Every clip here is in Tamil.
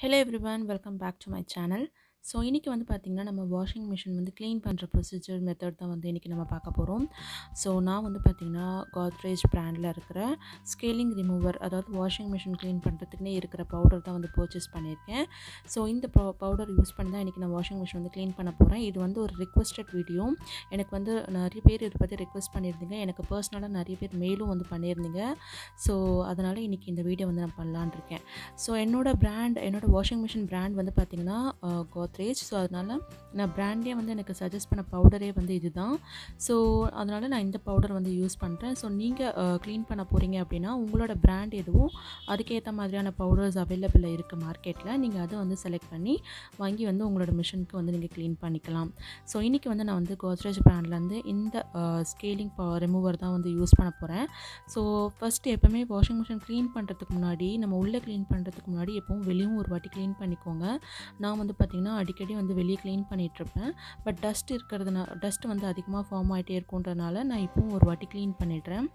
hello everyone welcome back to my channel. So இன்றைக்கி வந்து பார்த்திங்கன்னா நம்ம வாஷிங் மிஷின் வந்து க்ளீன் பண்ணுற ப்ரொசீஜர் மெத்தட் தான் வந்து இன்றைக்கி நம்ம பார்க்க போகிறோம் ஸோ நான் வந்து பார்த்திங்கன்னா காத்ரேஜ் ப்ராண்டில் இருக்கிற ஸ்கேலிங் ரிமூவர் அதாவது வாஷிங் மிஷின் க்ளீன் பண்ணுறதுக்குனே இருக்கிற பவுடர் தான் வந்து பர்ச்சேஸ் பண்ணியிருக்கேன். ஸோ இந்த பவுடர் யூஸ் பண்ணி தான் இன்றைக்கி நான் வாஷிங் மிஷின் வந்து க்ளீன் பண்ண போகிறேன் இது வந்து ஒரு ரிக்வஸ்டட் வீடியோ எனக்கு வந்து நிறைய பேர் இதை பற்றி ரெக்வஸ்ட் பண்ணியிருந்தீங்க. எனக்கு பர்சனலாக நிறைய பேர் மெயிலும் வந்து பண்ணியிருந்தீங்க. ஸோ அதனால் இன்றைக்கி இந்த வீடியோ வந்து நான் பண்ணலான் இருக்கேன். ஸோ என்னோடய ப்ராண்ட் என்னோடய வாஷிங் மிஷின் பிராண்ட் வந்து பார்த்திங்கன்னா கோத் கோத்ரேஜ் ஸோ அதனால் நான் ப்ராண்டே வந்து எனக்கு சஜஸ்ட் பண்ண பவுடரே வந்து இதுதான். ஸோ அதனால் நான் இந்த பவுடர் வந்து யூஸ் பண்ணுறேன் ஸோ நீங்கள் க்ளீன் பண்ண போகிறீங்க அப்படின்னா உங்களோட ப்ராண்ட் எதுவும் அதுக்கேற்ற மாதிரியான பவுடர்ஸ் அவைலபிள் இருக்குது மார்க்கெட்டில் நீங்கள் அதை வந்து செலக்ட் பண்ணி வாங்கி வந்து உங்களோட மிஷினுக்கு வந்து நீங்கள் க்ளீன் பண்ணிக்கலாம். ஸோ இன்றைக்கி வந்து நான் வந்து கோத்ரேஜ் ப்ராண்ட்லேருந்து இந்த ஸ்கேலிங் ரிமூவர் தான் வந்து யூஸ் பண்ண போகிறேன் ஸோ ஃபஸ்ட்டு எப்போவுமே வாஷிங் மிஷின் க்ளீன் பண்ணுறதுக்கு முன்னாடி நம்ம உள்ளே க்ளீன் பண்ணுறதுக்கு முன்னாடி எப்பவும் வெளியும் ஒரு வாட்டி க்ளீன் பண்ணிக்கோங்க. நான் வந்து பார்த்திங்கன்னா அடிக்கடி வந்து வெளியே க்ளீன் பண்ணிகிட்ருப்பேன் பட் டஸ்ட் இருக்கிறதுனா டஸ்ட் வந்து அதிகமாக ஃபார்ம் ஆகிட்டே இருக்குன்றனால நான் இப்போவும் ஒரு வாட்டி க்ளீன் பண்ணிடுறேன்.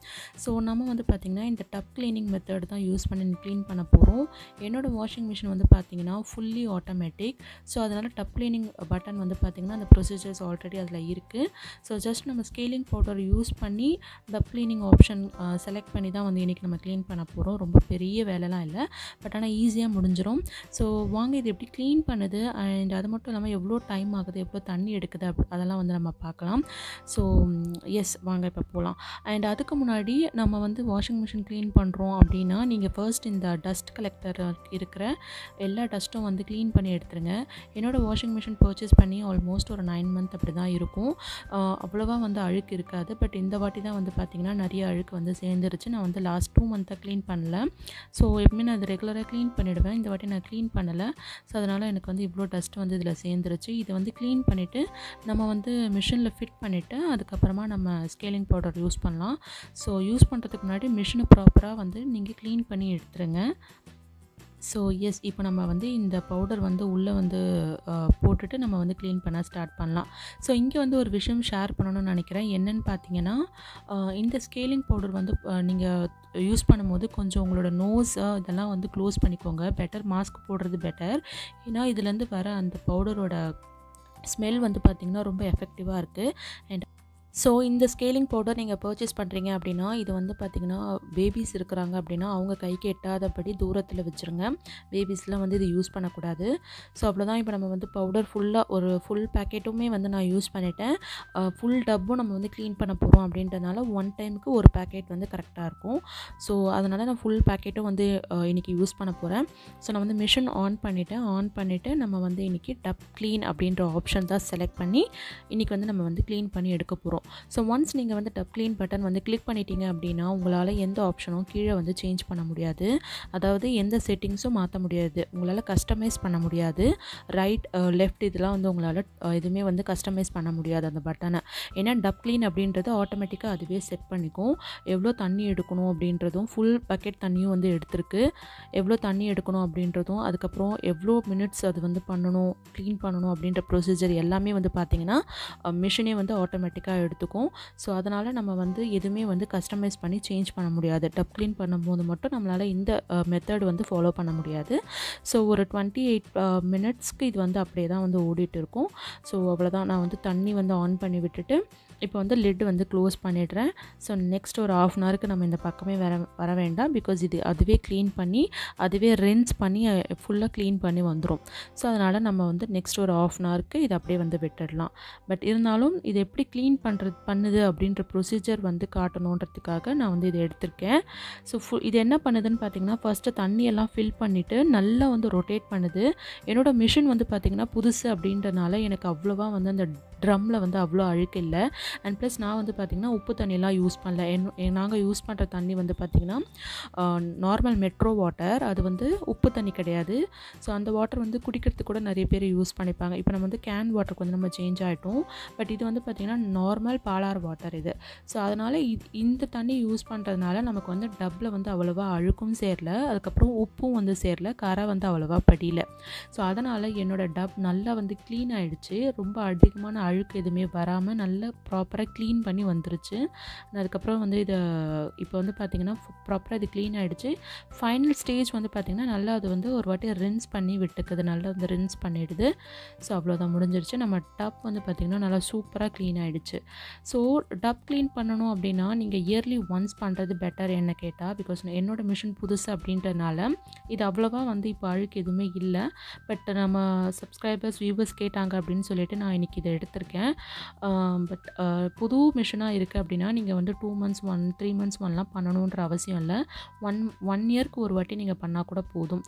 ஸோ நம்ம வந்து பார்த்திங்கன்னா இந்த டப் க்ளீனிங் மெத்தட் தான் யூஸ் பண்ணி க்ளீன் பண்ண போகிறோம் என்னோடய வாஷிங் மிஷின் வந்து பார்த்திங்கன்னா ஃபுல்லி ஆட்டோமேட்டிக் ஸோ அதனால் டப் க்ளீனிங் பட்டன் வந்து பார்த்திங்கன்னா அந்த ப்ரொசீஜர்ஸ் ஆல்ரெடி அதில் இருக்குது ஸோ ஜஸ்ட் நம்ம ஸ்கேலிங் பவுடர் யூஸ் பண்ணி டப் க்ளீனிங் ஆப்ஷன் செலக்ட் பண்ணி தான் வந்து இன்றைக்கி நம்ம க்ளீன் பண்ண போகிறோம் ரொம்ப பெரிய வேலைலாம் இல்லை. பட் ஆனால் ஈஸியாக முடிஞ்சிடும் ஸோ வாங்க இது எப்படி க்ளீன் பண்ணுது? அண்ட் அது மட்டும் இல்லாமல் எவ்வளோ டைம் ஆகுது எவ்வளோ தண்ணி எடுக்குது அப் அதெல்லாம் வந்து நம்ம பார்க்கலாம். ஸோ எஸ் வாங்க இப்போ போகலாம் அண்ட் அதுக்கு முன்னாடி நம்ம வந்து வாஷிங் மிஷின் க்ளீன் பண்ணுறோம் அப்படின்னா நீங்கள் ஃபர்ஸ்ட் இந்த டஸ்ட் கலெக்டர் இருக்கிற எல்லா டஸ்ட்டும் வந்து க்ளீன் பண்ணி எடுத்துருங்க. என்னோடய வாஷிங் மிஷின் பர்ச்சேஸ் பண்ணி ஆல்மோஸ்ட் ஒரு நைன் மந்த் அப்படி தான் இருக்கும் அவ்வளோவா வந்து அழுக்கு இருக்காது. பட் இந்த வாட்டி தான் வந்து பார்த்திங்கன்னா நிறைய அழுக்கு வந்து சேர்ந்துருச்சு. நான் வந்து லாஸ்ட் டூ மந்த்தாக க்ளீன் பண்ணல. ஸோ எப்பவுமே நான் அது ரெகுலராக க்ளீன் பண்ணிவிடுவேன் இந்த வாட்டி நான் க்ளீன் பண்ணலை. ஸோ அதனால் எனக்கு வந்து இவ்வளோ டஸ்ட் வந்து வந்து இதில் சேர்ந்துருச்சு. இதை வந்து க்ளீன் பண்ணிவிட்டு நம்ம வந்து மிஷினில் ஃபிட் பண்ணிவிட்டு அதுக்கப்புறமா நம்ம ஸ்கேலிங் பவுடர் யூஸ் பண்ணலாம். ஸோ யூஸ் பண்ணுறதுக்கு முன்னாடி மிஷினை ப்ராப்பராக வந்து நீங்கள் க்ளீன் பண்ணி எடுத்துருங்க. ஸோ எஸ் இப்போ நம்ம வந்து இந்த பவுடர் வந்து உள்ளே வந்து போட்டுட்டு நம்ம வந்து க்ளீன் பண்ண ஸ்டார்ட் பண்ணலாம். ஸோ இங்கே வந்து ஒரு விஷயம் ஷேர் பண்ணணும்னு நினைக்கிறேன். என்னென்னு பார்த்தீங்கன்னா இந்த ஸ்கேலிங் பவுடர் வந்து நீங்கள் யூஸ் பண்ணும்போது கொஞ்சம் உங்களோட நோஸ் இதெல்லாம் வந்து க்ளோஸ் பண்ணிக்கோங்க. பெட்டர் மாஸ்க் போடுறது பெட்டர் ஏன்னா இதுலேருந்து வர அந்த பவுடரோட ஸ்மெல் வந்து பார்த்திங்கன்னா ரொம்ப எஃபெக்டிவாக இருக்குது அண்ட் ஸோ இந்த ஸ்கேலிங் பவுடர் நீங்கள் பர்ச்சேஸ் பண்ணுறீங்க அப்படின்னா இது வந்து பார்த்திங்கன்னா பேபிஸ் இருக்கிறாங்க அப்படின்னா அவங்க கைக்கு எட்டாதபடி தூரத்தில் வச்சுருங்க. பேபிஸ்லாம் வந்து இது யூஸ் பண்ணக்கூடாது. ஸோ அவ்வளோதான் இப்போ நம்ம வந்து பவுடர் ஃபுல்லாக ஒரு ஃபுல் பேக்கெட்டுமே வந்து நான் யூஸ் பண்ணிட்டேன். ஃபுல் டப்பும் நம்ம வந்து க்ளீன் பண்ண போகிறோம் அப்படின்றனால ஒன் டைமுக்கு ஒரு பேக்கெட் வந்து கரெக்டாக இருக்கும். ஸோ அதனால் நான் ஃபுல் பேக்கெட்டும் வந்து இன்றைக்கி யூஸ் பண்ண போகிறேன் ஸோ நான் வந்து மிஷின் ஆன் பண்ணிவிட்டேன் ஆன் பண்ணிவிட்டு நம்ம வந்து இன்றைக்கி டப் க்ளீன் அப்படின்ற ஆப்ஷன் தான் செலக்ட் பண்ணி இன்றைக்கி வந்து நம்ம வந்து க்ளீன் பண்ணி எடுக்க போகிறோம் ஸோ ஒன்ஸ் நீங்கள் வந்து டப் க்ளீன் பட்டன் வந்து கிளிக் பண்ணிட்டீங்க அப்படின்னா உங்களால் எந்த ஆப்ஷனும் கீழே வந்து சேஞ்ச் பண்ண முடியாது. அதாவது எந்த செட்டிங்ஸும் மாற்ற முடியாது. உங்களால் கஸ்டமைஸ் பண்ண முடியாது. ரைட் லெஃப்ட் uh, இதெல்லாம் வந்து உங்களால் uh, எதுவுமே வந்து கஸ்டமைஸ் பண்ண முடியாது அந்த பட்டனை ஏன்னா டப் க்ளீன் அப்படின்றது ஆட்டோமேட்டிக்காக அதுவே செட் பண்ணிக்கும். எவ்வளோ தண்ணி எடுக்கணும் அப்படின்றதும் ஃபுல் பக்கெட் தண்ணியும் வந்து எடுத்திருக்கு. எவ்வளோ தண்ணி எடுக்கணும் அப்படின்றதும் அதுக்கப்புறம் எவ்வளோ மினிட்ஸ் அது வந்து பண்ணணும் க்ளீன் பண்ணணும் அப்படின்ற ப்ரொசீஜர் எல்லாமே வந்து பார்த்திங்கன்னா மிஷினே uh, வந்து ஆட்டோமேட்டிக்காக எடுத்துக்கும். ஸோ அதனால் நம்ம வந்து எதுவுமே வந்து கஸ்டமைஸ் பண்ணி சேஞ்ச் பண்ண முடியாது. டப் க்ளீன் பண்ணும்போது மட்டும் நம்மளால் இந்த மெத்தட் வந்து ஃபாலோ பண்ண முடியாது. ஸோ ஒரு டுவெண்ட்டி எயிட் மினிட்ஸ்க்கு இது வந்து அப்படியே தான் வந்து ஓடிட்டு இருக்கும். ஸோ அவ்வளோதான் நான் வந்து தண்ணி வந்து ஆன் பண்ணி விட்டுட்டு இப்போ வந்து லிட் வந்து க்ளோஸ் பண்ணிடுறேன். ஸோ நெக்ஸ்ட் ஒரு ஆஃப் அன் ஹவருக்கு நம்ம இந்த பக்கமே வர வர வேண்டாம். பிகாஸ் இது அதுவே க்ளீன் பண்ணி அதுவே ரின்ஸ் பண்ணி ஃபுல்லாக க்ளீன் பண்ணி வந்துடும் ஸோ அதனால் நம்ம வந்து நெக்ஸ்ட் ஒரு ஆஃப் அன் ஹவருக்கு இதை அப்படியே வந்து விட்டுடலாம். பட் இருந்தாலும் இது எப்படி க்ளீன் பண்ணுறது பண்ணுது அப்படின்ற ப்ரொசீஜர் வந்து காட்டணுன்றதுக்காக நான் வந்து இதை எடுத்திருக்கேன். ஸோ ஃபு இது என்ன பண்ணுதுன்னு பார்த்தீங்கன்னா ஃபஸ்ட்டு தண்ணியெல்லாம் ஃபில் பண்ணிவிட்டு நல்லா வந்து ரொட்டேட் பண்ணுது. என்னோடய மிஷின் வந்து பார்த்திங்கன்னா புதுசு அப்படின்றனால எனக்கு அவ்வளோவா வந்து அந்த ட்ரம்மில் வந்து அவ்வளோ அழுக்கு இல்லை. அண்ட் ப்ளஸ் நான் வந்து பார்த்திங்கன்னா உப்பு தண்ணியெலாம் யூஸ் பண்ணல. என் நாங்கள் யூஸ் பண்ணுற தண்ணி வந்து பார்த்திங்கன்னா நார்மல் மெட்ரோ வாட்டர் அது வந்து உப்பு தண்ணி கிடையாது. ஸோ அந்த வாட்டர் வந்து குடிக்கிறதுக்கு கூட நிறைய பேர் யூஸ் பண்ணிப்பாங்க. இப்போ நம்ம வந்து கேன் வாட்டருக்கு வந்து நம்ம சேஞ்ச் ஆகிட்டோம் பட் இது வந்து பார்த்திங்கன்னா நார்மல் பாலார் வாட்டர் இது. ஸோ அதனால் இந்த தண்ணி யூஸ் பண்ணுறதுனால நமக்கு வந்து டப்பில் வந்து அவ்வளோவா அழுக்கும் சேரல அதுக்கப்புறம் உப்பும் வந்து சேரல கரை வந்து அவ்வளோவா படியல. ஸோ அதனால் என்னோடய டப் நல்லா வந்து க்ளீன் ஆகிடுச்சு ரொம்ப அதிகமான அழுக்கு எதுவுமே வராமல் நல்ல ப்ராப்பராக க்ளீன் பண்ணி வந்துருச்சு. அதுக்கப்புறம் வந்து இதை இப்போ வந்து பார்த்திங்கன்னா ப்ராப்பராக இது க்ளீன் ஆகிடுச்சு ஃபைனல் ஸ்டேஜ் வந்து பார்த்திங்கன்னா நல்லா அது வந்து ஒரு வாட்டி ரின்ஸ் பண்ணி விட்டுக்குது. நல்லா வந்து ரின்ஸ் பண்ணிடுது. ஸோ அவ்வளோதான் முடிஞ்சிருச்சு. நம்ம டப் வந்து பார்த்திங்கன்னா நல்லா சூப்பராக க்ளீன் ஆகிடுச்சு ஸோ டப் க்ளீன் பண்ணணும் அப்படின்னா நீங்கள் இயர்லி ஒன்ஸ் பண்ணுறது பெட்டர் என்ன கேட்டால் பிகாஸ் என்னோடய மிஷின் புதுசு அப்படின்றனால இது அவ்வளோவா வந்து இப்போ அழுக்கு எதுவுமே இல்லை. பட் நம்ம சப்ஸ்கிரைபர்ஸ் வியூவர்ஸ் கேட்டாங்க அப்படின்னு சொல்லிட்டு நான் இன்றைக்கி இதை எடுத்திருக்கேன். பட் புது மிஷினாக இருக்குது அப்படின்னா நீங்கள் வந்து two months one three months ஒன்லாம் பண்ணணுன்ற அவசியம் இல்லை. ஒன் ஒன் இயர்க்கு ஒரு வாட்டி நீங்கள் பண்ணால் கூட போதும்.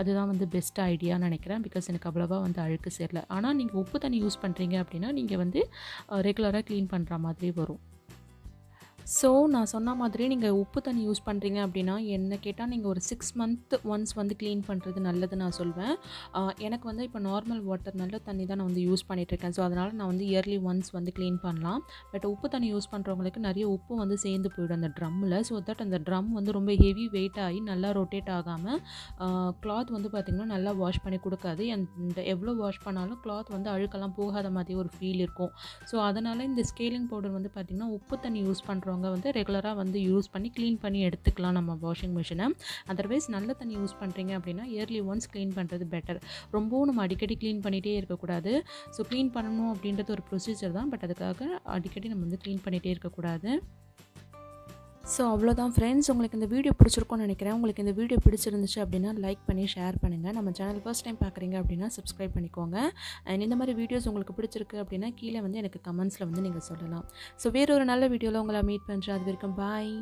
அதுதான் வந்து பெஸ்ட் ஐடியான்னு நினைக்கிறேன். பிகாஸ் எனக்கு அவ்வளோவா வந்து அழுக்கு சேரல. ஆனால் நீங்கள் உப்பு தண்ணி யூஸ் பண்ணுறீங்க அப்படின்னா நீங்கள் வந்து ரெகுலராக க்ளீன் பண்ணுற மாதிரி வரும். ஸோ நான் சொன்ன மாதிரி நீங்கள் உப்பு தண்ணி யூஸ் பண்ணுறீங்க அப்படின்னா என்ன கேட்டால் நீங்கள் ஒரு சிக்ஸ் மந்த் ஒன்ஸ் வந்து க்ளீன் பண்ணுறது நல்லது நான் சொல்வேன். எனக்கு வந்து இப்போ நார்மல் வாட்டர் நல்ல தண்ணி தான் நான் வந்து யூஸ் பண்ணிகிட்ருக்கேன் ஸோ அதனால் நான் வந்து இயர்லி ஒன்ஸ் வந்து க்ளீன் பண்ணலாம். பட் உப்பு தண்ணி யூஸ் பண்ணுறவங்களுக்கு நிறைய உப்பு வந்து சேர்ந்து போயிடும் அந்த ட்ரம்மில் ஸோ தட் அந்த ட்ரம் வந்து ரொம்ப ஹெவி வெயிட் ஆகி நல்லா ரொட்டேட் ஆகாமல் கிளாத் வந்து பார்த்திங்கன்னா நல்லா வாஷ் பண்ணி கொடுக்காது. அந்த எவ்வளோ வாஷ் பண்ணாலும் கிளாத் வந்து அழுக்கெல்லாம் போகாத மாதிரி ஒரு ஃபீல் இருக்கும். ஸோ அதனால் இந்த ஸ்கேலிங் பவுடர் வந்து பார்த்திங்கன்னா உப்பு தண்ணி யூஸ் பண்ணுறோம் பண்ணுறவங்க வந்து ரெகுலராக வந்து யூஸ் பண்ணி க்ளீன் பண்ணி எடுத்துக்கலாம் நம்ம வாஷிங் மிஷினை அதர்வைஸ் நல்ல தண்ணி யூஸ் பண்ணுறீங்க அப்படின்னா இயர்லி ஒன்ஸ் க்ளீன் பண்ணுறது பெட்டர் ரொம்பவும் நம்ம அடிக்கடி க்ளீன் பண்ணிகிட்டே இருக்கக்கூடாது. ஸோ க்ளீன் பண்ணணும் அப்படின்றது ஒரு ப்ரொசீஜர் தான். பட் அதுக்காக அடிக்கடி நம்ம வந்து க்ளீன் பண்ணிகிட்டே இருக்கக்கூடாது. ஸோ அவ்வளோதான் ஃப்ரெண்ட்ஸ் உங்களுக்கு இந்த வீடியோ பிடிச்சிருக்கும்னு நினைக்கிறேன். உங்களுக்கு இந்த வீடியோ பிடிச்சிருந்துச்சு அப்படின்னா லைக் பண்ணி ஷேர் பண்ணுங்கள் நம்ம சேனல் ஃபர்ஸ்ட் டைம் பார்க்குறீங்க அப்படின்னா சப்ஸ்கிரைப் பண்ணிக்கோங்க. அண்ட் இந்த மாதிரி வீடியோஸ் உங்களுக்கு பிடிச்சிருக்கு அப்படின்னா கீழே வந்து எனக்கு கமெண்ட்ஸில் வந்து நீங்கள் சொல்லலாம். ஸோ வேறு ஒரு நல்ல வீடியோவில் உங்களை மீட் பண்ணுறேன் அது வரைக்கும் பாய்